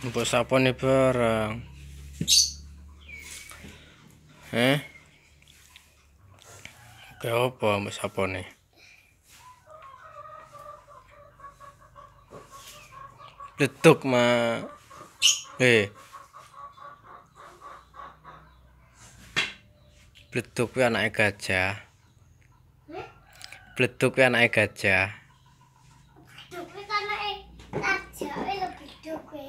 Mbok sapone barang. Eh? Oke apa mbok sapone? Letuk ma. Eh. Bleduk kuwi anake gajah. Bleduk kuwi anake gajah. Grazie, ve lo metto qui.